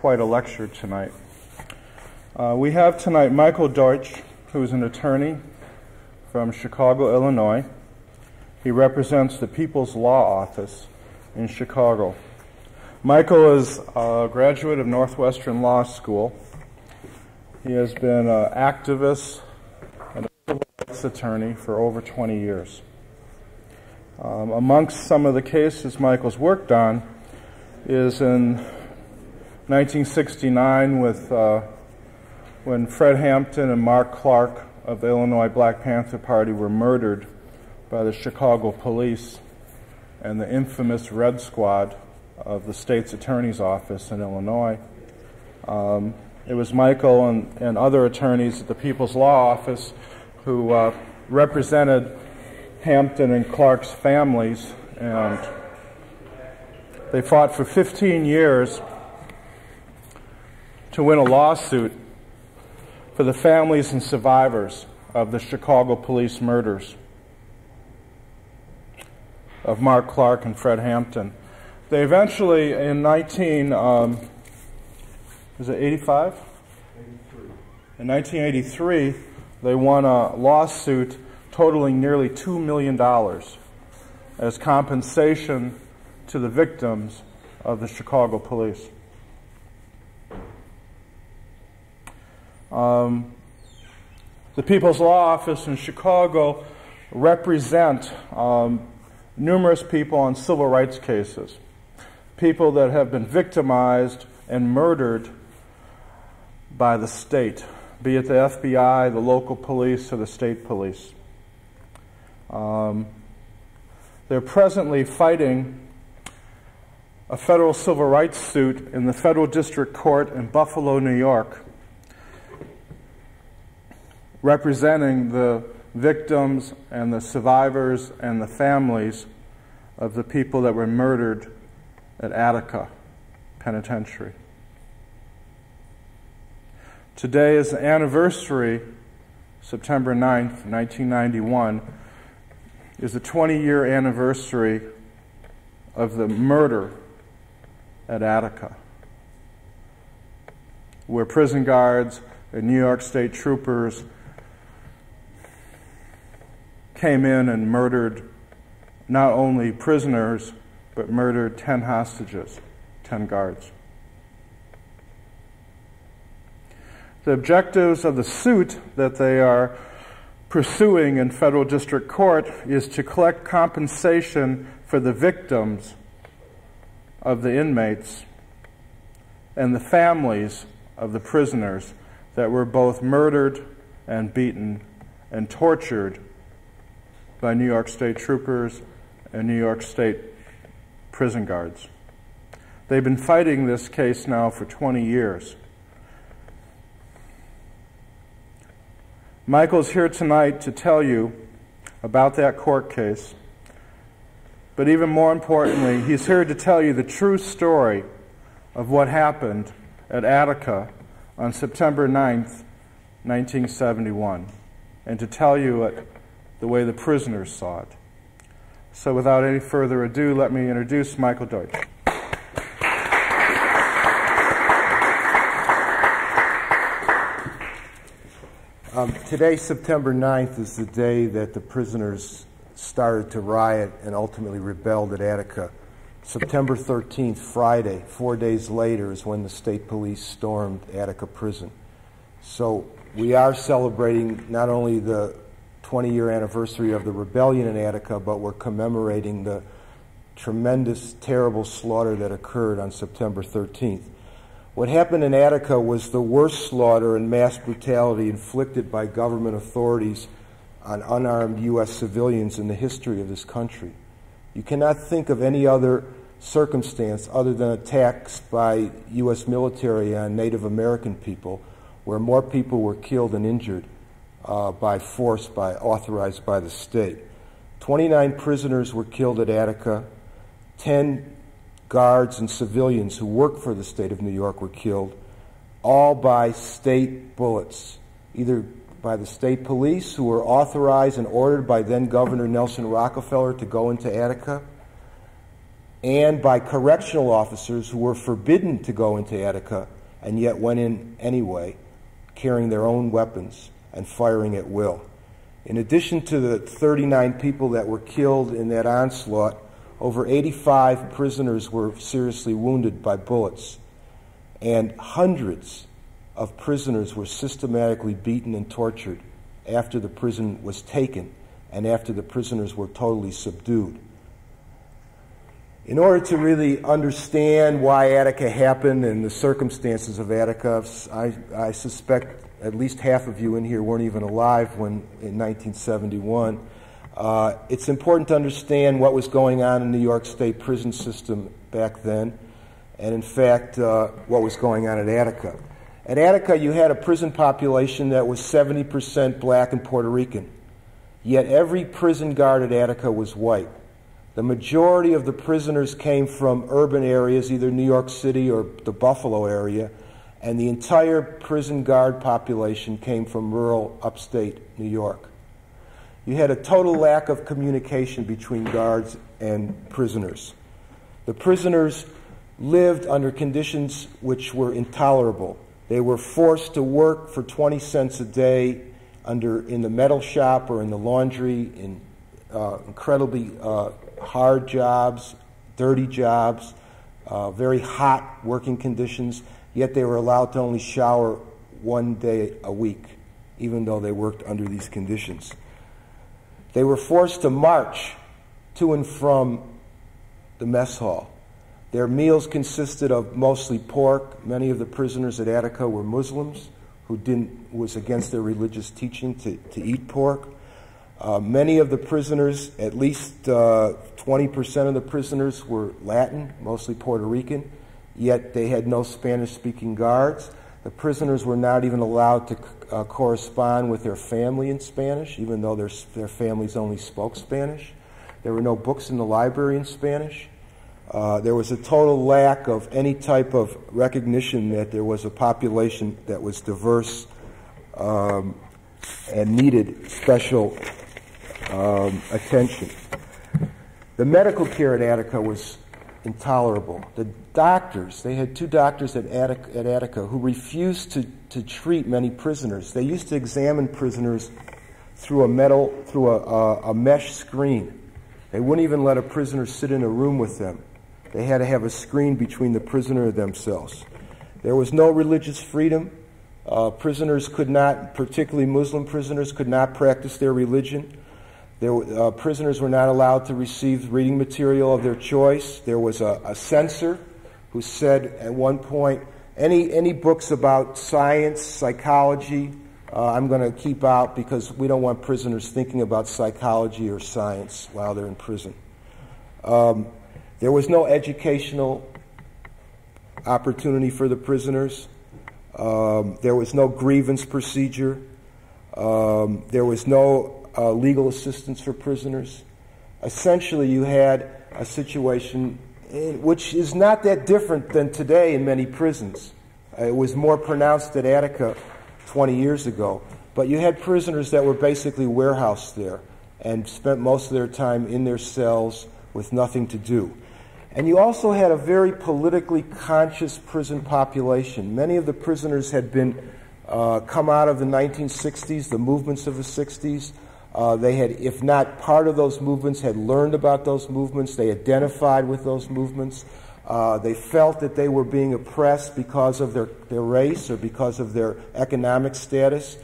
quite a lecture tonight. Uh, we have tonight Michael Deutsch, who's an attorney from Chicago, Illinois. He represents the People's Law Office in Chicago. Michael is a graduate of Northwestern Law School. He has been an activist and a civil rights attorney for over 20 years. Um, amongst some of the cases Michael's worked on is in 1969 with uh, when Fred Hampton and Mark Clark of the Illinois Black Panther Party were murdered by the Chicago police and the infamous Red Squad of the state's attorney's office in Illinois. Um, it was Michael and, and, other attorneys at the People's Law Office who uh, represented Hampton and Clark's families, and they fought for 15 years to win a lawsuit for the families and survivors of the Chicago police murders of Mark Clark and Fred Hampton. They eventually, in 19, um, was it 85? 83. In 1983, they won a lawsuit totaling nearly $2 million as compensation to the victims of the Chicago police. Um, the People's Law Office in Chicago represent um, numerous people on civil rights cases, people that have been victimized and murdered by the state, be it the FBI, the local police, or the state police. Um, they're presently fighting a federal civil rights suit in the federal district court in Buffalo, New York, representing the victims and the survivors and the families of the people that were murdered at Attica Penitentiary. Today is the anniversary, September 9th, 1991, is the 20 year anniversary of the murder at Attica, where prison guards and New York State troopers came in and murdered not only prisoners, but murdered 10 hostages, 10 guards. The objectives of the suit that they are pursuing in federal district court is to collect compensation for the victims of the inmates and the families of the prisoners that were both murdered and beaten and tortured by New York State troopers and New York State prison guards. They've been fighting this case now for 20 years. Michael's here tonight to tell you about that court case. But even more importantly, he's here to tell you the true story of what happened at Attica on September 9th, 1971, and to tell you it the way the prisoners saw it. So, without any further ado, let me introduce Michael Deutsch. Um, today, September 9th, is the day that the prisoners started to riot and ultimately rebelled at Attica. September 13th, Friday, four days later, is when the state police stormed Attica prison. So we are celebrating not only the 20 year anniversary of the rebellion in Attica, but we're commemorating the tremendous, terrible slaughter that occurred on September 13th. What happened in Attica was the worst slaughter and mass brutality inflicted by government authorities on unarmed U.S. civilians in the history of this country. You cannot think of any other circumstance other than attacks by U.S. military on Native American people where more people were killed and injured uh, by force by, authorized by the state. 29 prisoners were killed at Attica. 10 guards and civilians who worked for the state of New York were killed, all by state bullets, either by the state police, who were authorized and ordered by then Governor Nelson Rockefeller to go into Attica, and by correctional officers who were forbidden to go into Attica and yet went in anyway, carrying their own weapons and firing at will. In addition to the 39 people that were killed in that onslaught, over 85 prisoners were seriously wounded by bullets, and hundreds of prisoners were systematically beaten and tortured after the prison was taken and after the prisoners were totally subdued. In order to really understand why Attica happened and the circumstances of Attica, I, I suspect at least half of you in here weren't even alive when in 1971. Uh, it's important to understand what was going on in New York State prison system back then, and in fact, uh, what was going on at Attica. At Attica, you had a prison population that was 70% black and Puerto Rican, yet every prison guard at Attica was white. The majority of the prisoners came from urban areas, either New York City or the Buffalo area, and the entire prison guard population came from rural upstate New York. You had a total lack of communication between guards and prisoners. The prisoners lived under conditions which were intolerable. They were forced to work for 20 cents a day under, in the metal shop or in the laundry, in uh, incredibly uh, hard jobs, dirty jobs, uh, very hot working conditions yet they were allowed to only shower one day a week, even though they worked under these conditions. They were forced to march to and from the mess hall. Their meals consisted of mostly pork. Many of the prisoners at Attica were Muslims who didn't, was against their religious teaching to, to eat pork. Uh, many of the prisoners, at least uh, 20% of the prisoners, were Latin, mostly Puerto Rican yet they had no Spanish speaking guards. The prisoners were not even allowed to uh, correspond with their family in Spanish, even though their, their families only spoke Spanish. There were no books in the library in Spanish. Uh, there was a total lack of any type of recognition that there was a population that was diverse um, and needed special um, attention. The medical care at Attica was intolerable. The doctors, they had two doctors at Attica, at Attica who refused to, to treat many prisoners. They used to examine prisoners through a metal, through a, a, a mesh screen. They wouldn't even let a prisoner sit in a room with them. They had to have a screen between the prisoner and themselves. There was no religious freedom. Uh, prisoners could not, particularly Muslim prisoners, could not practice their religion. There, uh, prisoners were not allowed to receive reading material of their choice. There was a, a censor who said at one point, any, any books about science, psychology, uh, I'm going to keep out because we don't want prisoners thinking about psychology or science while they're in prison. Um, there was no educational opportunity for the prisoners. Um, there was no grievance procedure. Um, there was no uh, legal assistance for prisoners. Essentially, you had a situation which is not that different than today in many prisons. Uh, it was more pronounced at Attica 20 years ago. But you had prisoners that were basically warehoused there and spent most of their time in their cells with nothing to do. And you also had a very politically conscious prison population. Many of the prisoners had been uh, come out of the 1960s, the movements of the 60s. Uh, they had, if not part of those movements, had learned about those movements. They identified with those movements. Uh, they felt that they were being oppressed because of their, their race or because of their economic status.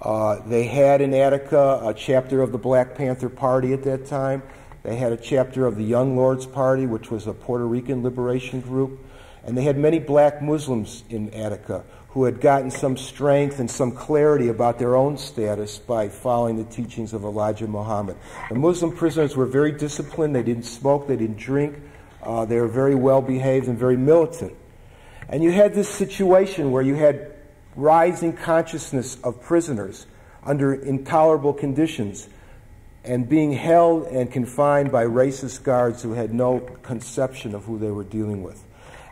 Uh, they had in Attica a chapter of the Black Panther Party at that time. They had a chapter of the Young Lords Party, which was a Puerto Rican liberation group. And they had many black Muslims in Attica who had gotten some strength and some clarity about their own status by following the teachings of Elijah Muhammad. The Muslim prisoners were very disciplined. They didn't smoke, they didn't drink. Uh, they were very well behaved and very militant. And you had this situation where you had rising consciousness of prisoners under intolerable conditions and being held and confined by racist guards who had no conception of who they were dealing with.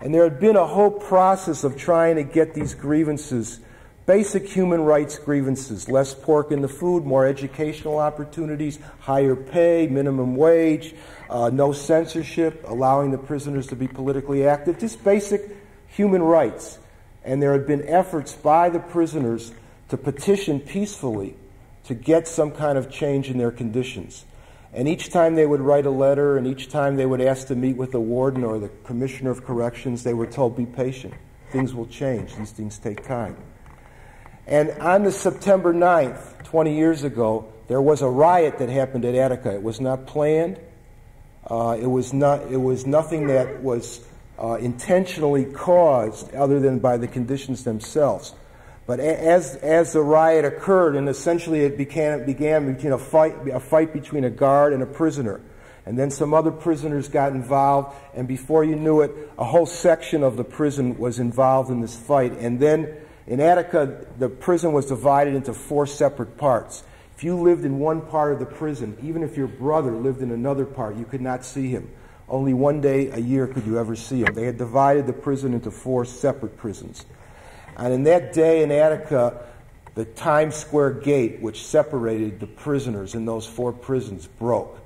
And there had been a whole process of trying to get these grievances basic human rights grievances less pork in the food, more educational opportunities, higher pay, minimum wage, uh, no censorship, allowing the prisoners to be politically active, just basic human rights. And there had been efforts by the prisoners to petition peacefully to get some kind of change in their conditions. And each time they would write a letter, and each time they would ask to meet with the warden or the commissioner of corrections, they were told, be patient. Things will change. These things take time. And on the September 9th, 20 years ago, there was a riot that happened at Attica. It was not planned. Uh, it, was not, it was nothing that was uh, intentionally caused other than by the conditions themselves. But as, as the riot occurred, and essentially it began, it began between a fight, a fight between a guard and a prisoner. And then some other prisoners got involved, and before you knew it, a whole section of the prison was involved in this fight. And then in Attica, the prison was divided into four separate parts. If you lived in one part of the prison, even if your brother lived in another part, you could not see him. Only one day a year could you ever see him. They had divided the prison into four separate prisons. And in that day in Attica, the Times Square gate, which separated the prisoners in those four prisons, broke.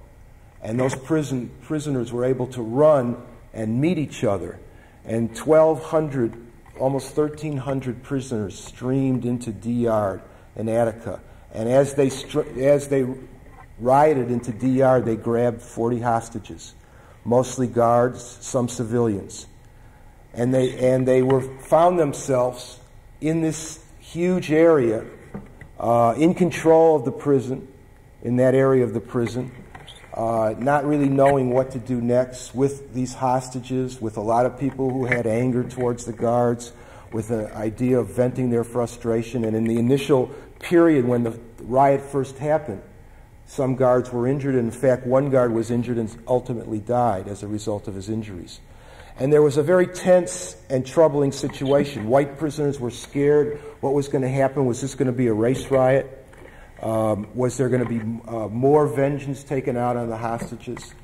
And those prison, prisoners were able to run and meet each other. And 1,200, almost 1,300 prisoners streamed into D Yard in Attica. And as they, as they rioted into D Yard, they grabbed 40 hostages, mostly guards, some civilians. And they, and they were, found themselves in this huge area, uh, in control of the prison, in that area of the prison, uh, not really knowing what to do next with these hostages, with a lot of people who had anger towards the guards, with an idea of venting their frustration. And in the initial period when the riot first happened, some guards were injured. And in fact, one guard was injured and ultimately died as a result of his injuries. And there was a very tense and troubling situation. White prisoners were scared. What was going to happen? Was this going to be a race riot? Um, was there going to be uh, more vengeance taken out on the hostages?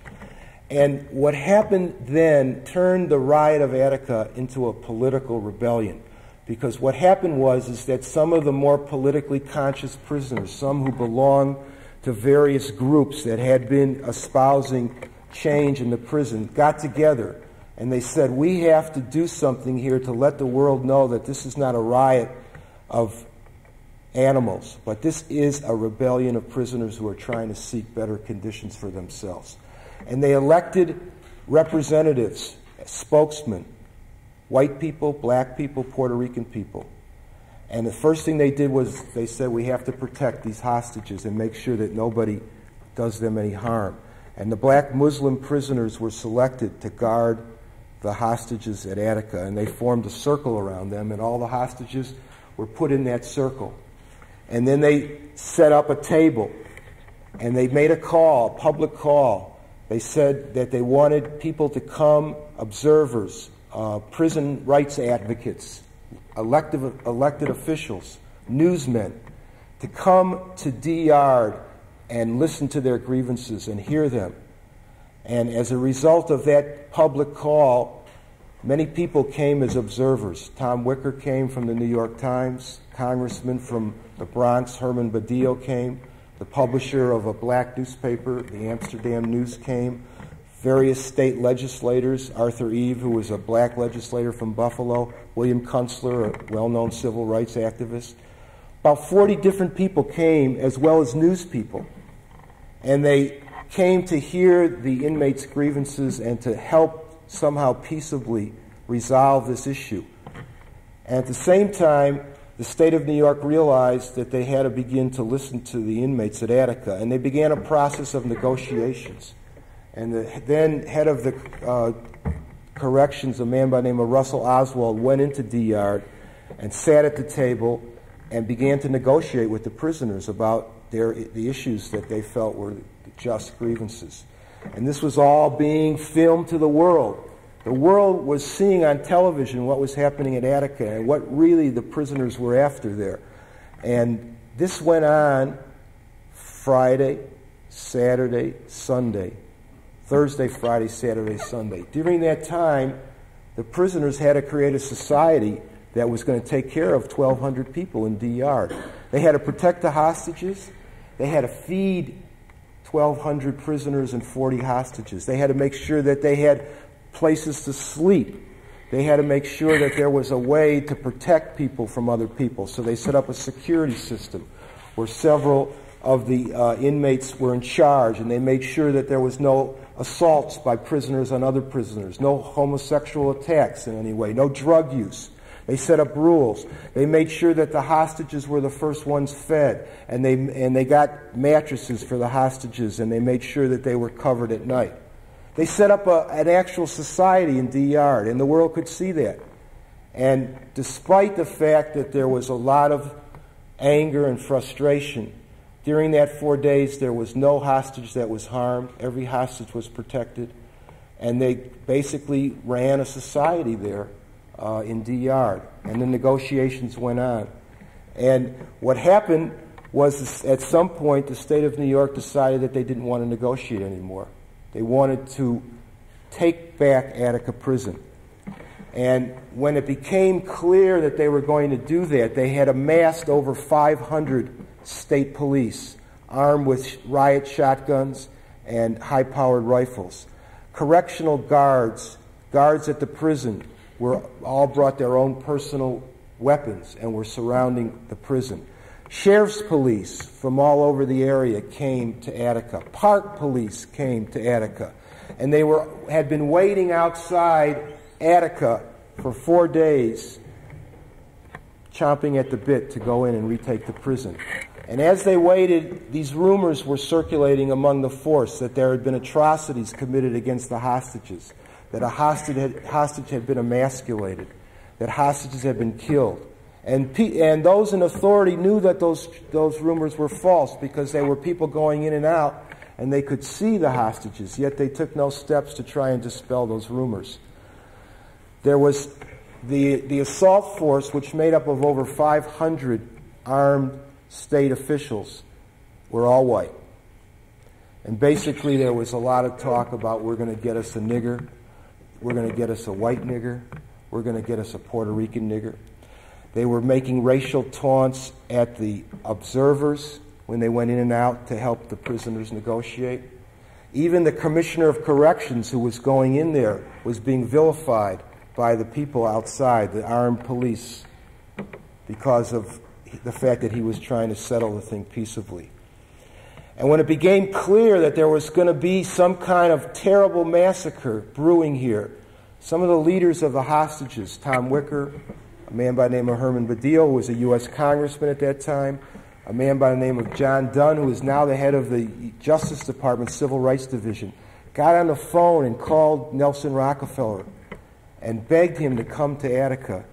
And what happened then turned the riot of Attica into a political rebellion. Because what happened was is that some of the more politically conscious prisoners, some who belonged to various groups that had been espousing change in the prison, got together and they said, We have to do something here to let the world know that this is not a riot of animals, but this is a rebellion of prisoners who are trying to seek better conditions for themselves. And they elected representatives, spokesmen, white people, black people, Puerto Rican people. And the first thing they did was they said, We have to protect these hostages and make sure that nobody does them any harm. And the black Muslim prisoners were selected to guard the hostages at Attica, and they formed a circle around them, and all the hostages were put in that circle. And then they set up a table, and they made a call, a public call. They said that they wanted people to come, observers, uh, prison rights advocates, elected, elected officials, newsmen, to come to D Yard and listen to their grievances and hear them. And as a result of that public call, many people came as observers. Tom Wicker came from the New York Times, Congressman from the Bronx, Herman Badillo came, the publisher of a black newspaper, the Amsterdam News came, various state legislators, Arthur Eve, who was a black legislator from Buffalo, William Kunstler, a well known civil rights activist. About 40 different people came, as well as news people. And they came to hear the inmates' grievances and to help somehow peaceably resolve this issue. And at the same time, the state of New York realized that they had to begin to listen to the inmates at Attica, and they began a process of negotiations. And the then head of the uh, corrections, a man by the name of Russell Oswald, went into D Yard and sat at the table and began to negotiate with the prisoners about their, the issues that they felt were just grievances. And this was all being filmed to the world. The world was seeing on television what was happening at Attica and what really the prisoners were after there. And this went on Friday, Saturday, Sunday. Thursday, Friday, Saturday, Sunday. During that time, the prisoners had to create a society that was going to take care of 1,200 people in D Yard. They had to protect the hostages. They had to feed 1,200 prisoners and 40 hostages. They had to make sure that they had places to sleep. They had to make sure that there was a way to protect people from other people. So they set up a security system where several of the uh, inmates were in charge, and they made sure that there was no assaults by prisoners on other prisoners, no homosexual attacks in any way, no drug use. They set up rules. They made sure that the hostages were the first ones fed, and they, and they got mattresses for the hostages, and they made sure that they were covered at night. They set up a, an actual society in D Yard, and the world could see that. And despite the fact that there was a lot of anger and frustration, during that four days there was no hostage that was harmed. Every hostage was protected. And they basically ran a society there uh, in D Yard, and the negotiations went on. And what happened was at some point the state of New York decided that they didn't want to negotiate anymore. They wanted to take back Attica Prison. And when it became clear that they were going to do that, they had amassed over 500 state police armed with riot shotguns and high powered rifles. Correctional guards, guards at the prison, were all brought their own personal weapons and were surrounding the prison. Sheriff's police from all over the area came to Attica. Park police came to Attica. And they were, had been waiting outside Attica for four days, chomping at the bit to go in and retake the prison. And as they waited, these rumors were circulating among the force that there had been atrocities committed against the hostages that a hostage had, hostage had been emasculated, that hostages had been killed. And, and those in authority knew that those, those rumors were false because they were people going in and out and they could see the hostages, yet they took no steps to try and dispel those rumors. There was the, the assault force, which made up of over 500 armed state officials, were all white. And basically, there was a lot of talk about we're going to get us a nigger, we're going to get us a white nigger. We're going to get us a Puerto Rican nigger. They were making racial taunts at the observers when they went in and out to help the prisoners negotiate. Even the commissioner of corrections who was going in there was being vilified by the people outside, the armed police, because of the fact that he was trying to settle the thing peaceably. And when it became clear that there was going to be some kind of terrible massacre brewing here, some of the leaders of the hostages, Tom Wicker, a man by the name of Herman Badillo, who was a U.S. congressman at that time, a man by the name of John Dunne, who is now the head of the Justice Department Civil Rights Division, got on the phone and called Nelson Rockefeller and begged him to come to Attica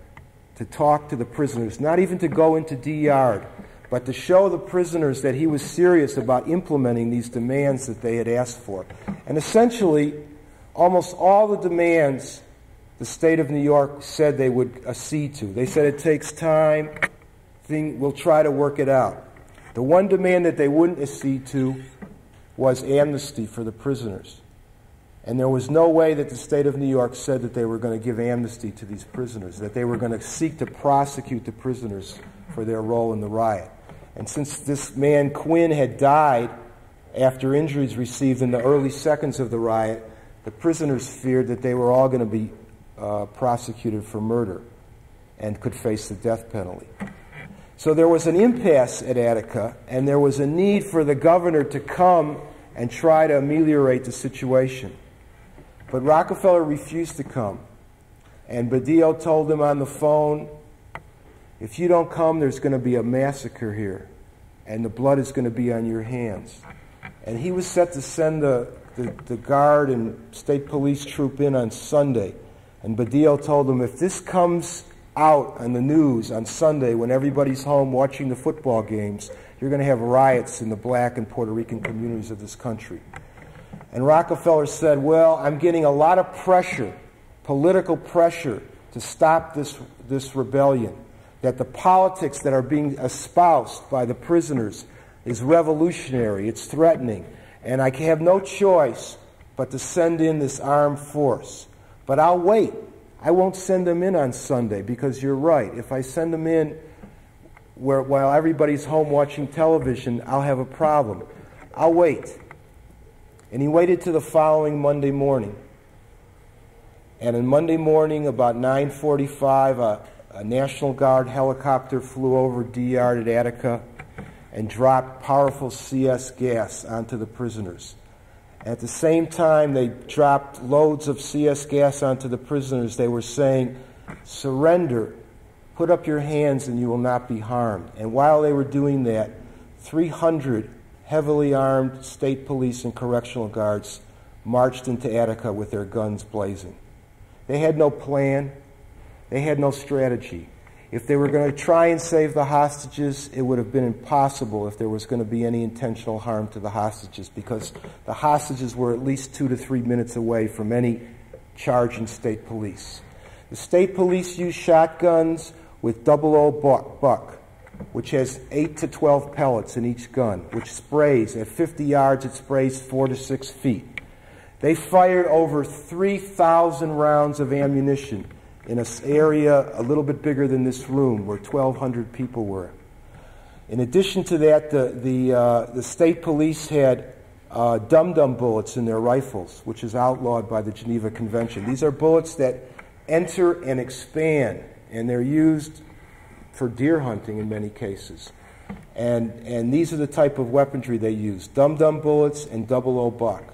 to talk to the prisoners, not even to go into D Yard, but to show the prisoners that he was serious about implementing these demands that they had asked for. And essentially, almost all the demands the state of New York said they would accede to. They said it takes time, thing, we'll try to work it out. The one demand that they wouldn't accede to was amnesty for the prisoners. And there was no way that the state of New York said that they were going to give amnesty to these prisoners, that they were going to seek to prosecute the prisoners for their role in the riot. And since this man, Quinn, had died after injuries received in the early seconds of the riot, the prisoners feared that they were all going to be uh, prosecuted for murder and could face the death penalty. So there was an impasse at Attica, and there was a need for the governor to come and try to ameliorate the situation. But Rockefeller refused to come. And Badillo told him on the phone, if you don't come, there's going to be a massacre here, and the blood is going to be on your hands. And he was set to send the, the, the guard and state police troop in on Sunday. And Badillo told him, if this comes out on the news on Sunday when everybody's home watching the football games, you're going to have riots in the black and Puerto Rican communities of this country. And Rockefeller said, Well, I'm getting a lot of pressure, political pressure, to stop this, this rebellion that the politics that are being espoused by the prisoners is revolutionary, it's threatening, and I have no choice but to send in this armed force. But I'll wait. I won't send them in on Sunday because you're right. If I send them in where, while everybody's home watching television, I'll have a problem. I'll wait. And he waited to the following Monday morning. And on Monday morning, about 9:45, a, a National Guard helicopter flew over D Yard at Attica and dropped powerful CS gas onto the prisoners. At the same time, they dropped loads of CS gas onto the prisoners. They were saying, Surrender, put up your hands, and you will not be harmed. And while they were doing that, 300 heavily armed state police and correctional guards marched into Attica with their guns blazing. They had no plan, they had no strategy. If they were going to try and save the hostages, it would have been impossible if there was going to be any intentional harm to the hostages because the hostages were at least two to three minutes away from any charge in state police. The state police used shotguns with double O buck, which has 8 to 12 pellets in each gun, which sprays at 50 yards, it sprays 4 to 6 feet. They fired over 3,000 rounds of ammunition in an area a little bit bigger than this room where 1,200 people were. In addition to that, the, the, uh, the state police had uh, dum dum bullets in their rifles, which is outlawed by the Geneva Convention. These are bullets that enter and expand, and they're used for deer hunting in many cases. And, and these are the type of weaponry they use dum dum bullets and double O buck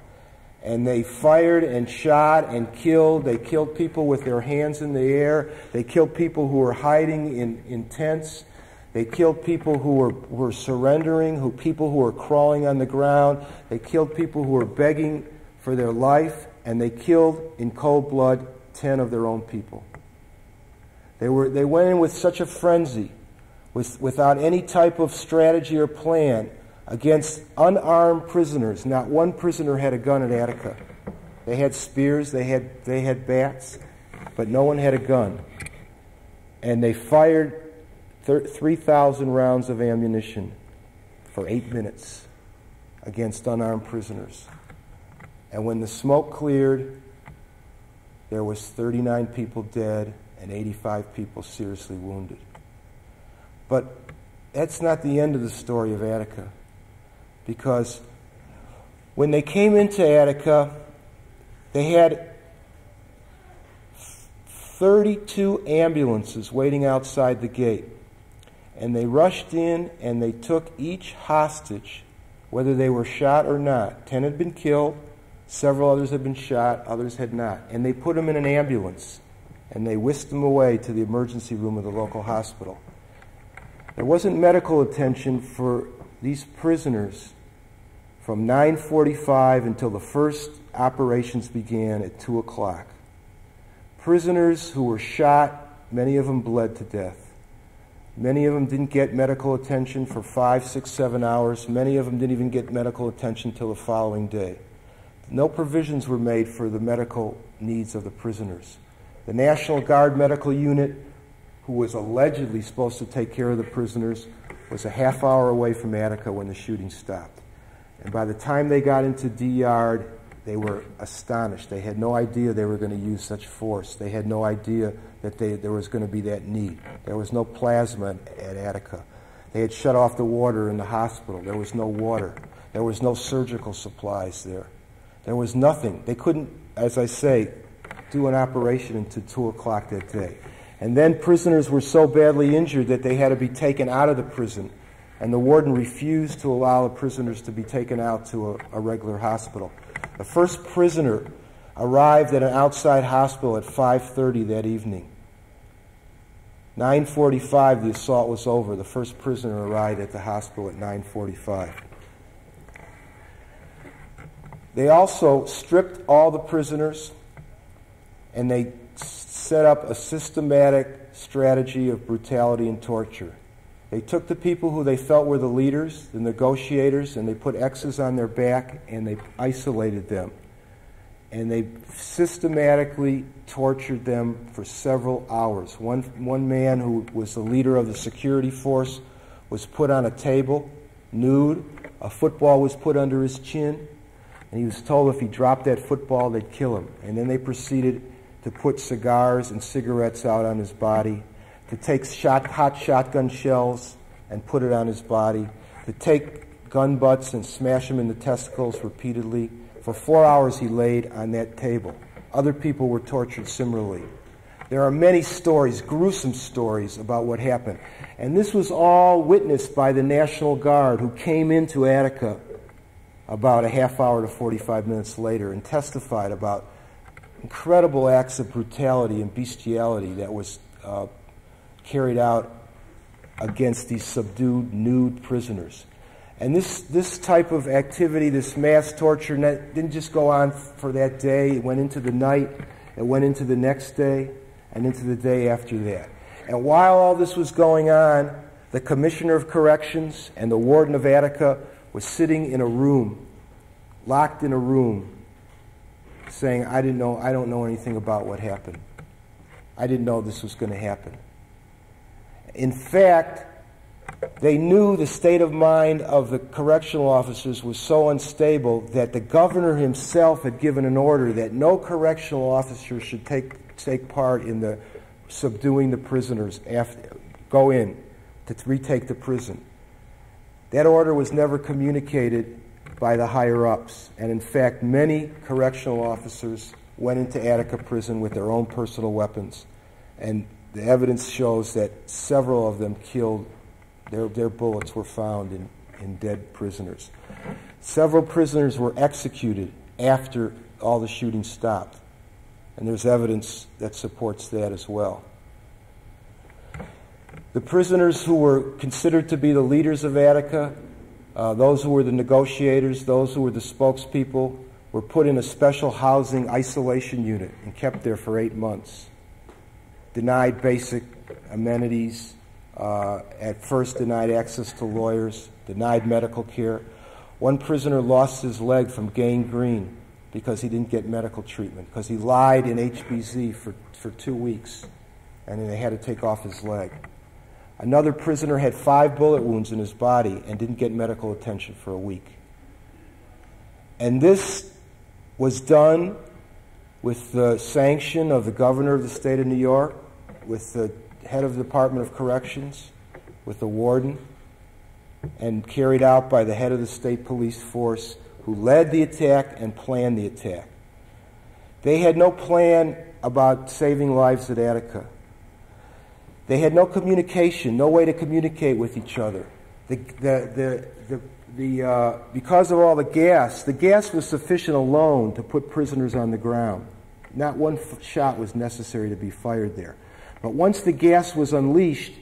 and they fired and shot and killed. They killed people with their hands in the air. They killed people who were hiding in, in tents. They killed people who were, were surrendering, who people who were crawling on the ground. They killed people who were begging for their life, and they killed in cold blood 10 of their own people. They, were, they went in with such a frenzy, with, without any type of strategy or plan, against unarmed prisoners. Not one prisoner had a gun at Attica. They had spears, they had, they had bats, but no one had a gun. And they fired 3,000 rounds of ammunition for eight minutes against unarmed prisoners. And when the smoke cleared, there was 39 people dead and 85 people seriously wounded. But that's not the end of the story of Attica because when they came into Attica, they had 32 ambulances waiting outside the gate. And they rushed in and they took each hostage, whether they were shot or not. Ten had been killed, several others had been shot, others had not. And they put them in an ambulance and they whisked them away to the emergency room of the local hospital. There wasn't medical attention for these prisoners from 9:45 until the first operations began at 2 o'clock. Prisoners who were shot, many of them bled to death. Many of them didn't get medical attention for five, six, seven hours. Many of them didn't even get medical attention till the following day. No provisions were made for the medical needs of the prisoners. The National Guard Medical Unit, who was allegedly supposed to take care of the prisoners, was a half hour away from Attica when the shooting stopped. And by the time they got into D Yard, they were astonished. They had no idea they were going to use such force. They had no idea that they, there was going to be that need. There was no plasma at Attica. They had shut off the water in the hospital. There was no water. There was no surgical supplies there. There was nothing. They couldn't, as I say, do an operation until 2 o'clock that day. And then prisoners were so badly injured that they had to be taken out of the prison and the warden refused to allow the prisoners to be taken out to a, a regular hospital. The first prisoner arrived at an outside hospital at 5:30 that evening. 9:45 the assault was over. The first prisoner arrived at the hospital at 9:45. They also stripped all the prisoners and they set up a systematic strategy of brutality and torture. They took the people who they felt were the leaders, the negotiators, and they put X's on their back and they isolated them. And they systematically tortured them for several hours. One, one man who was the leader of the security force was put on a table, nude. A football was put under his chin. And he was told if he dropped that football, they'd kill him. And then they proceeded to put cigars and cigarettes out on his body, to take shot, hot shotgun shells and put it on his body, to take gun butts and smash him in the testicles repeatedly. For four hours he laid on that table. Other people were tortured similarly. There are many stories, gruesome stories, about what happened. And this was all witnessed by the National Guard who came into Attica about a half hour to 45 minutes later and testified about incredible acts of brutality and bestiality that was uh, carried out against these subdued, nude prisoners. And this, this type of activity, this mass torture, didn't just go on for that day. It went into the night, it went into the next day, and into the day after that. And while all this was going on, the Commissioner of Corrections and the Warden of Attica was sitting in a room, locked in a room, saying, I didn't know, I don't know anything about what happened. I didn't know this was going to happen. In fact, they knew the state of mind of the correctional officers was so unstable that the governor himself had given an order that no correctional officer should take, take part in the subduing the prisoners, after, go in to retake the prison. That order was never communicated by the higher ups, and in fact, many correctional officers went into Attica prison with their own personal weapons, and the evidence shows that several of them killed their, their bullets were found in, in dead prisoners. Several prisoners were executed after all the shooting stopped. And there's evidence that supports that as well. The prisoners who were considered to be the leaders of Attica, uh, those who were the negotiators, those who were the spokespeople, were put in a special housing isolation unit and kept there for eight months. Denied basic amenities, uh, at first denied access to lawyers, denied medical care. One prisoner lost his leg from gangrene because he didn't get medical treatment, because he lied in HBZ for, for two weeks, and then they had to take off his leg. Another prisoner had five bullet wounds in his body and didn't get medical attention for a week. And this was done with the sanction of the governor of the state of New York, with the head of the Department of Corrections, with the warden, and carried out by the head of the state police force who led the attack and planned the attack. They had no plan about saving lives at Attica. They had no communication, no way to communicate with each other. The, the, the, the, uh, because of all the gas, the gas was sufficient alone to put prisoners on the ground. Not one shot was necessary to be fired there. But once the gas was unleashed,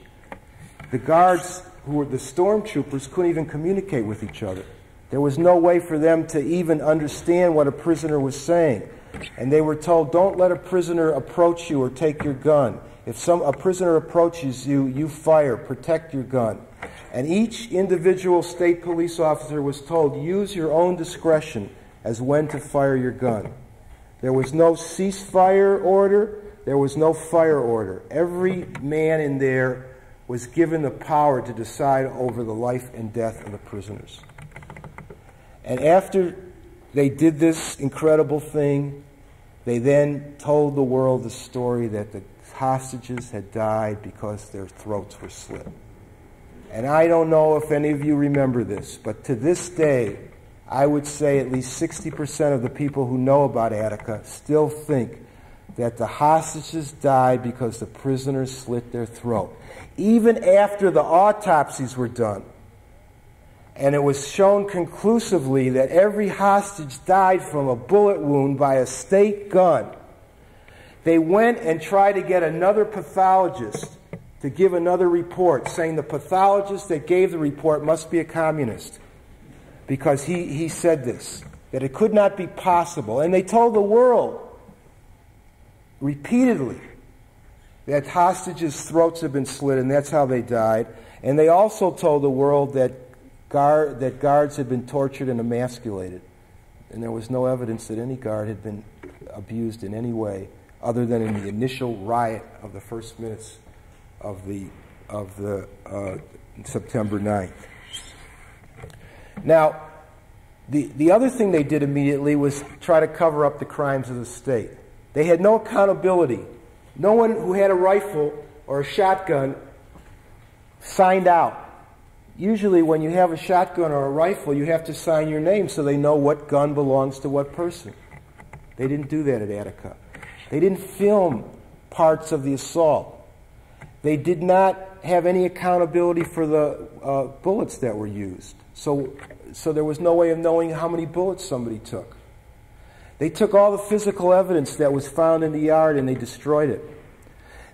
the guards, who were the stormtroopers, couldn't even communicate with each other. There was no way for them to even understand what a prisoner was saying. And they were told, don't let a prisoner approach you or take your gun. If some, a prisoner approaches you, you fire, protect your gun. And each individual state police officer was told, use your own discretion as when to fire your gun. There was no ceasefire order. There was no fire order. Every man in there was given the power to decide over the life and death of the prisoners. And after they did this incredible thing, they then told the world the story that the hostages had died because their throats were slit. And I don't know if any of you remember this, but to this day, I would say at least 60% of the people who know about Attica still think that the hostages died because the prisoners slit their throat. Even after the autopsies were done, and it was shown conclusively that every hostage died from a bullet wound by a state gun, they went and tried to get another pathologist to give another report, saying the pathologist that gave the report must be a communist because he, he said this, that it could not be possible. And they told the world repeatedly that hostages' throats had been slit, and that's how they died. And they also told the world that, guard, that guards had been tortured and emasculated. And there was no evidence that any guard had been abused in any way other than in the initial riot of the first minutes of the, of the uh, September 9th. Now, the, the other thing they did immediately was try to cover up the crimes of the state. They had no accountability. No one who had a rifle or a shotgun signed out. Usually, when you have a shotgun or a rifle, you have to sign your name so they know what gun belongs to what person. They didn't do that at Attica. They didn't film parts of the assault. They did not have any accountability for the uh, bullets that were used. So, so there was no way of knowing how many bullets somebody took. They took all the physical evidence that was found in the yard and they destroyed it.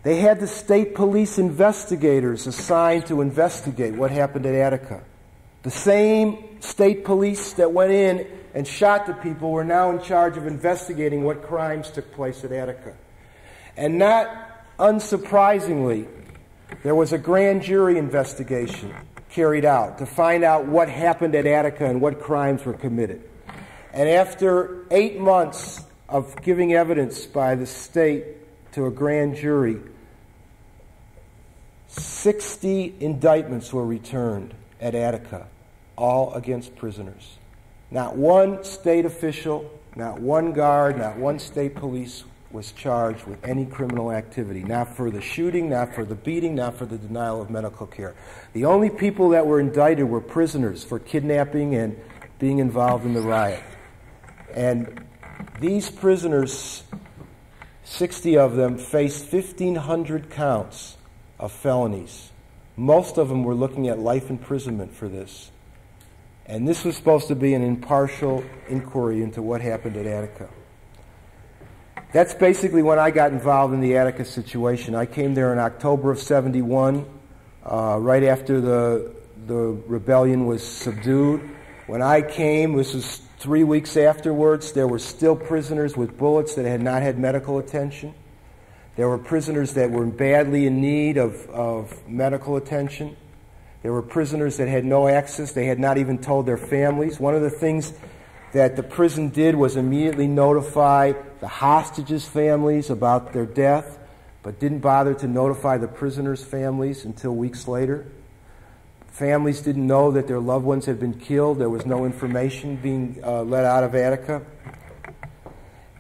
They had the state police investigators assigned to investigate what happened at Attica. The same state police that went in and shot the people were now in charge of investigating what crimes took place at Attica. And not unsurprisingly, there was a grand jury investigation carried out to find out what happened at Attica and what crimes were committed. And after eight months of giving evidence by the state to a grand jury, 60 indictments were returned at Attica, all against prisoners. Not one state official, not one guard, not one state police was charged with any criminal activity, not for the shooting, not for the beating, not for the denial of medical care. The only people that were indicted were prisoners for kidnapping and being involved in the riot. And these prisoners, 60 of them, faced 1,500 counts of felonies. Most of them were looking at life imprisonment for this. And this was supposed to be an impartial inquiry into what happened at Attica. That's basically when I got involved in the Attica situation. I came there in October of 71, uh, right after the, the rebellion was subdued. When I came, this was three weeks afterwards, there were still prisoners with bullets that had not had medical attention. There were prisoners that were badly in need of, of medical attention. There were prisoners that had no access. They had not even told their families. One of the things that the prison did was immediately notify the hostages' families about their death, but didn't bother to notify the prisoners' families until weeks later. Families didn't know that their loved ones had been killed. There was no information being uh, let out of Attica.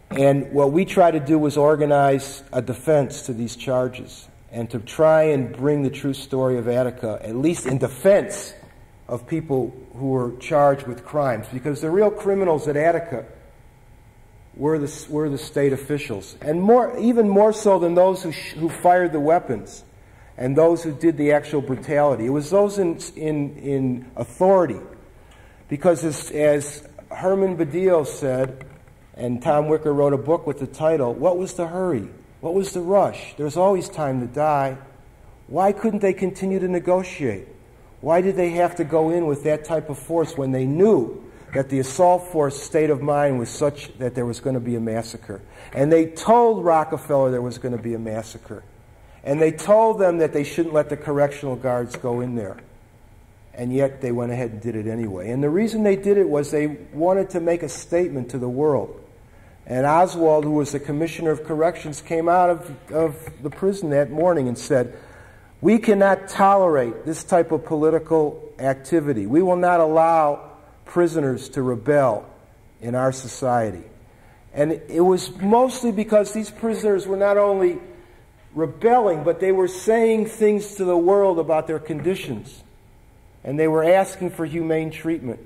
And what we tried to do was organize a defense to these charges and to try and bring the true story of Attica, at least in defense of people who were charged with crimes, because the real criminals at Attica were the, were the state officials, and more, even more so than those who, who fired the weapons and those who did the actual brutality. It was those in, in, in authority, because as, as Herman Badillo said, and Tom Wicker wrote a book with the title, What Was the Hurry? What was the rush? There's always time to die. Why couldn't they continue to negotiate? Why did they have to go in with that type of force when they knew that the assault force state of mind was such that there was going to be a massacre? And they told Rockefeller there was going to be a massacre. And they told them that they shouldn't let the correctional guards go in there. And yet they went ahead and did it anyway. And the reason they did it was they wanted to make a statement to the world. And Oswald, who was the commissioner of corrections, came out of, of the prison that morning and said, we cannot tolerate this type of political activity. We will not allow prisoners to rebel in our society. And it was mostly because these prisoners were not only rebelling, but they were saying things to the world about their conditions. And they were asking for humane treatment.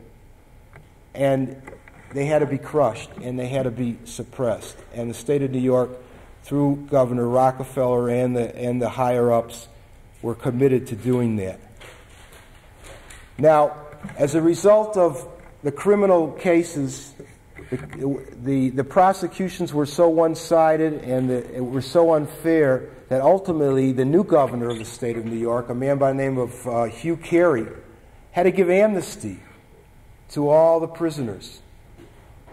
And they had to be crushed and they had to be suppressed. And the state of New York, through Governor Rockefeller and the, and the higher ups, were committed to doing that. Now, as a result of the criminal cases, the, the, the prosecutions were so one sided and the, it were so unfair that ultimately the new governor of the state of New York, a man by the name of uh, Hugh Carey, had to give amnesty to all the prisoners.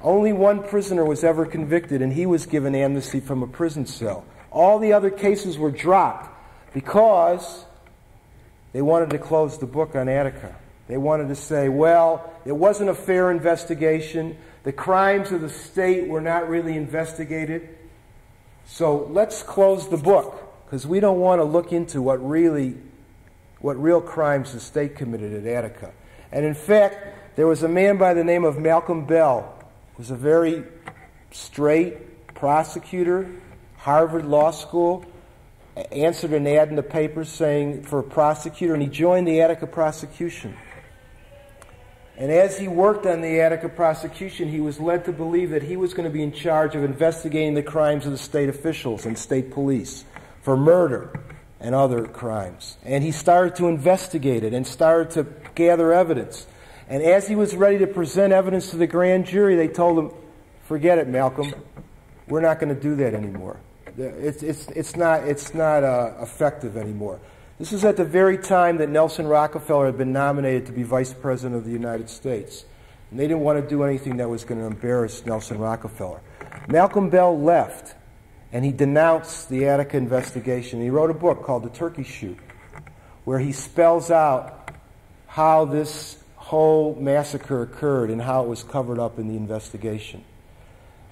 Only one prisoner was ever convicted, and he was given amnesty from a prison cell. All the other cases were dropped because they wanted to close the book on Attica. They wanted to say, well, it wasn't a fair investigation. The crimes of the state were not really investigated. So let's close the book because we don't want to look into what really, what real crimes the state committed at Attica. And in fact, there was a man by the name of Malcolm Bell, who was a very straight, prosecutor, Harvard Law School, answered an ad in the paper saying for a prosecutor, and he joined the Attica prosecution. And as he worked on the Attica prosecution, he was led to believe that he was going to be in charge of investigating the crimes of the state officials and state police for murder and other crimes. And he started to investigate it and started to gather evidence. And as he was ready to present evidence to the grand jury, they told him, Forget it, Malcolm. We're not going to do that anymore. It's, it's, it's not, it's not uh, effective anymore. This is at the very time that Nelson Rockefeller had been nominated to be Vice President of the United States. And they didn't want to do anything that was going to embarrass Nelson Rockefeller. Malcolm Bell left, and he denounced the Attica investigation. He wrote a book called The Turkey Shoot, where he spells out how this whole massacre occurred and how it was covered up in the investigation.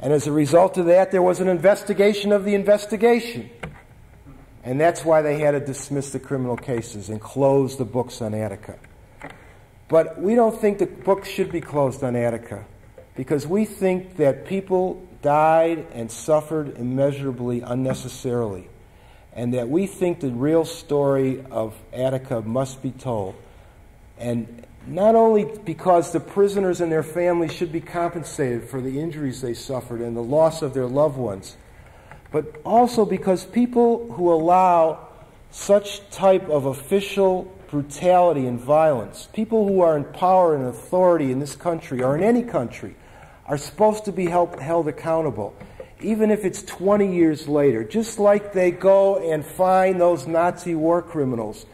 And as a result of that, there was an investigation of the investigation. And that's why they had to dismiss the criminal cases and close the books on Attica. But we don't think the books should be closed on Attica because we think that people died and suffered immeasurably unnecessarily. And that we think the real story of Attica must be told. And not only because the prisoners and their families should be compensated for the injuries they suffered and the loss of their loved ones, but also because people who allow such type of official brutality and violence, people who are in power and authority in this country or in any country, are supposed to be held, held accountable, even if it's 20 years later. Just like they go and find those Nazi war criminals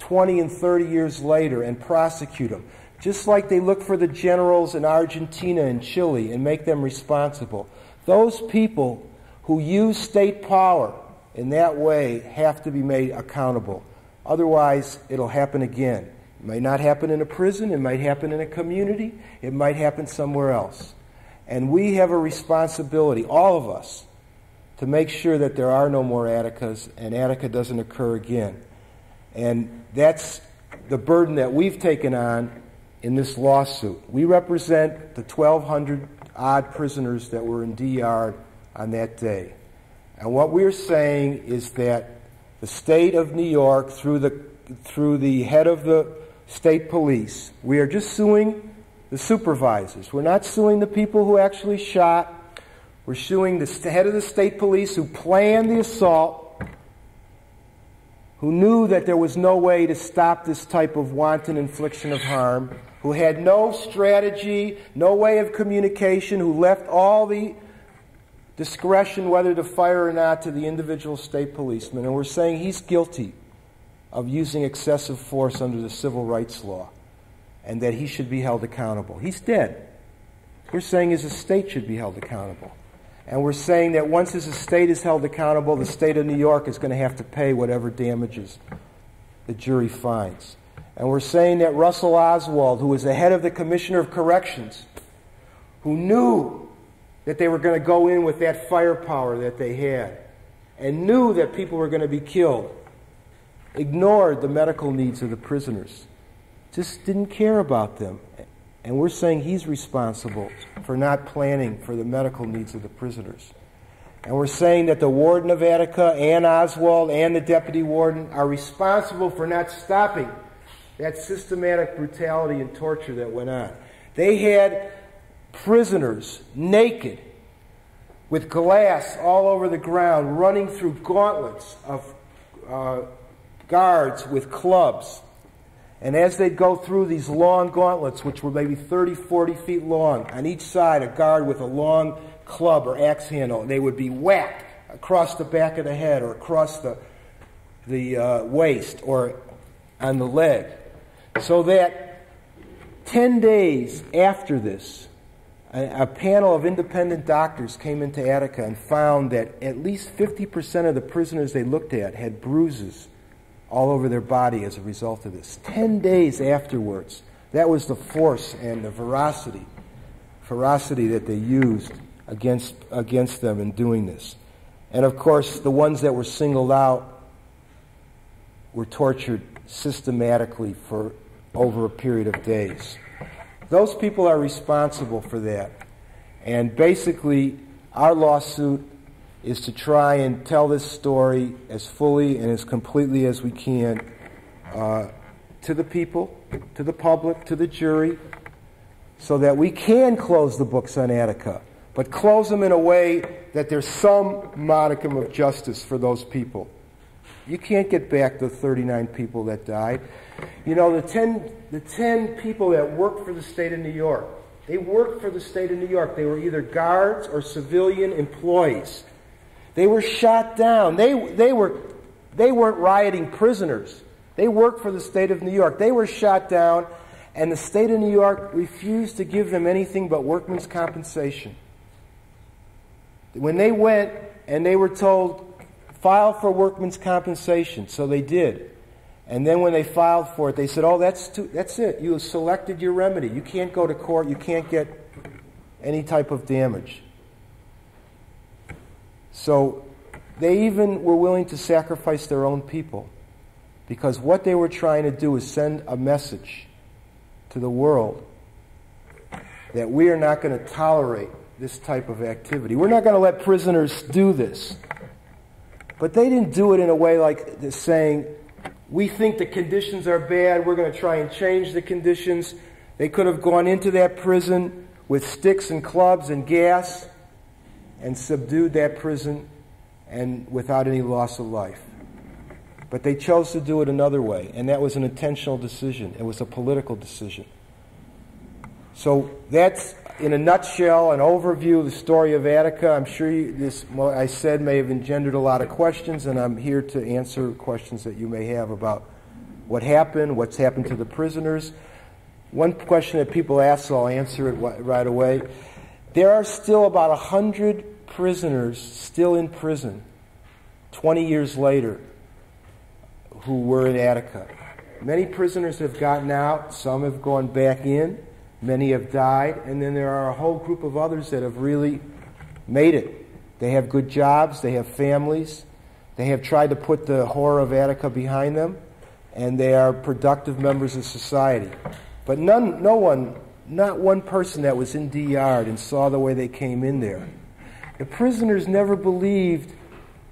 20 and 30 years later and prosecute them. Just like they look for the generals in Argentina and Chile and make them responsible. Those people who use state power in that way have to be made accountable. Otherwise, it'll happen again. It might not happen in a prison, it might happen in a community, it might happen somewhere else. And we have a responsibility, all of us, to make sure that there are no more Atticas and Attica doesn't occur again. And that's the burden that we've taken on in this lawsuit. We represent the 1,200 odd prisoners that were in D Yard on that day. And what we're saying is that the state of New York, through the, through the head of the state police, we are just suing the supervisors. We're not suing the people who actually shot. We're suing the head of the state police who planned the assault, who knew that there was no way to stop this type of wanton infliction of harm, who had no strategy, no way of communication, who left all the discretion whether to fire or not to the individual state policeman. And we're saying he's guilty of using excessive force under the civil rights law and that he should be held accountable. He's dead. We're saying his estate should be held accountable. And we're saying that once his estate is held accountable, the state of New York is going to have to pay whatever damages the jury finds. And we're saying that Russell Oswald, who was the head of the Commissioner of Corrections, who knew that they were going to go in with that firepower that they had and knew that people were going to be killed, ignored the medical needs of the prisoners, just didn't care about them. And we're saying he's responsible for not planning for the medical needs of the prisoners. And we're saying that the warden of Attica, Ann Oswald, and the deputy warden are responsible for not stopping that systematic brutality and torture that went on. They had prisoners, naked, with glass all over the ground, running through gauntlets of uh, guards with clubs. And as they'd go through these long gauntlets, which were maybe 30, 40 feet long, on each side a guard with a long club or axe handle, and they would be whacked across the back of the head or across the, the uh, waist or on the leg. So that 10 days after this, a, panel of independent doctors came into Attica and found that at least 50% of the prisoners they looked at had bruises all over their body as a result of this. Ten days afterwards, that was the force and the veracity, ferocity that they used against, against them in doing this. And of course, the ones that were singled out were tortured systematically for over a period of days. Those people are responsible for that. And basically, our lawsuit is to try and tell this story as fully and as completely as we can uh, to the people, to the public, to the jury, so that we can close the books on Attica, but close them in a way that there's some modicum of justice for those people. You can't get back the 39 people that died. You know, the 10, the 10 people that worked for the state of New York, they worked for the state of New York. They were either guards or civilian employees. They were shot down. They, they, were, they weren't rioting prisoners. They worked for the state of New York. They were shot down, and the state of New York refused to give them anything but workmen's compensation. When they went and they were told, file for workmen's compensation, so they did. And then when they filed for it, they said, oh, that's, too, that's it. You have selected your remedy. You can't go to court. You can't get any type of damage. So they even were willing to sacrifice their own people because what they were trying to do is send a message to the world that we are not going to tolerate this type of activity. We're not going to let prisoners do this. But they didn't do it in a way like saying, we think the conditions are bad, we're going to try and change the conditions. They could have gone into that prison with sticks and clubs and gas and subdued that prison and without any loss of life. But they chose to do it another way, and that was an intentional decision. It was a political decision. So that's in a nutshell, an overview of the story of Attica. I'm sure you, this, what I said, may have engendered a lot of questions, and I'm here to answer questions that you may have about what happened, what's happened to the prisoners. One question that people ask, so I'll answer it right away. There are still about 100 prisoners still in prison 20 years later who were in Attica. Many prisoners have gotten out, some have gone back in. Many have died, and then there are a whole group of others that have really made it. They have good jobs, they have families, they have tried to put the horror of Attica behind them, and they are productive members of society. But none, no one, not one person that was in D Yard and saw the way they came in there. The prisoners never believed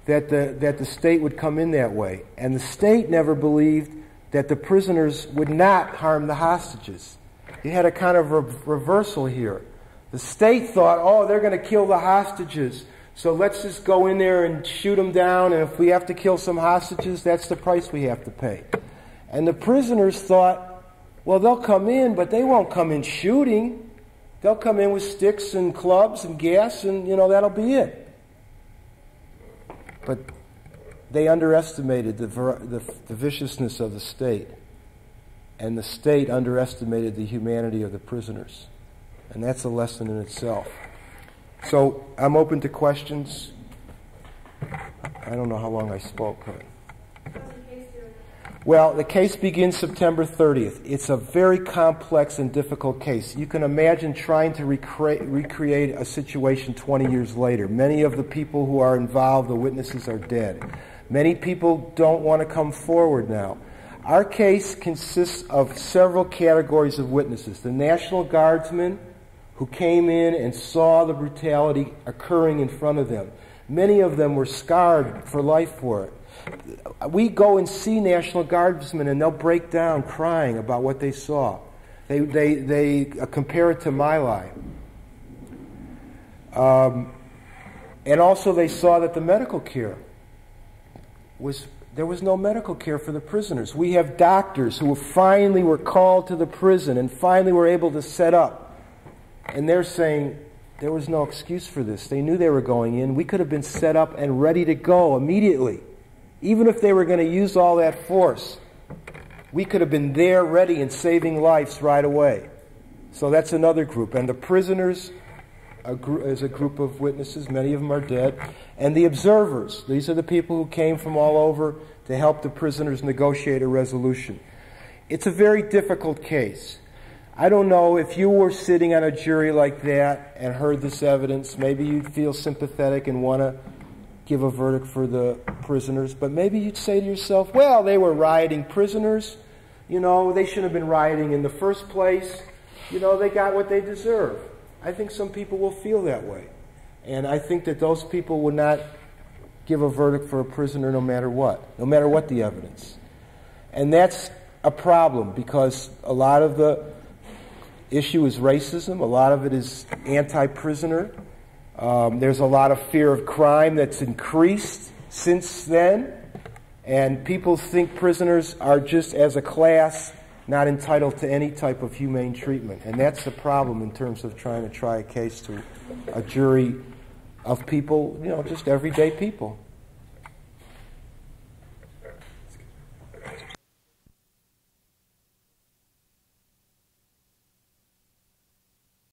that the, that the state would come in that way, and the state never believed that the prisoners would not harm the hostages. You had a kind of re- reversal here. The state thought, oh, they're going to kill the hostages. So let's just go in there and shoot them down, and if we have to kill some hostages, that's the price we have to pay. And the prisoners thought, well, they'll come in, but they won't come in shooting. They'll come in with sticks and clubs and gas, and, you know, that'll be it. But they underestimated the, the, the viciousness of the state and the state underestimated the humanity of the prisoners. And that's a lesson in itself. So I'm open to questions. I don't know how long I spoke. Well, the case begins September 30th. It's a very complex and difficult case. You can imagine trying to recreate, recreate a situation 20 years later. Many of the people who are involved, the witnesses, are dead. Many people don't want to come forward now. Our case consists of several categories of witnesses. The National Guardsmen who came in and saw the brutality occurring in front of them. Many of them were scarred for life for it. We go and see National Guardsmen and they'll break down crying about what they saw. They, they, they compare it to My Lai. Um, and also, they saw that the medical care was there was no medical care for the prisoners. We have doctors who finally were called to the prison and finally were able to set up. And they're saying there was no excuse for this. They knew they were going in. We could have been set up and ready to go immediately. Even if they were going to use all that force, we could have been there ready and saving lives right away. So that's another group. And the prisoners a gr- is a group of witnesses. Many of them are dead. And the observers. These are the people who came from all over to help the prisoners negotiate a resolution. It's a very difficult case. I don't know if you were sitting on a jury like that and heard this evidence, maybe you'd feel sympathetic and want to give a verdict for the prisoners, but maybe you'd say to yourself, well, they were rioting prisoners. You know, they shouldn't have been rioting in the first place. You know, they got what they deserve. I think some people will feel that way. And I think that those people would not give a verdict for a prisoner no matter what, no matter what the evidence. And that's a problem because a lot of the issue is racism, a lot of it is anti prisoner. Um, there's a lot of fear of crime that's increased since then. And people think prisoners are just as a class not entitled to any type of humane treatment. And that's the problem in terms of trying to try a case to a jury of people, you know, just everyday people.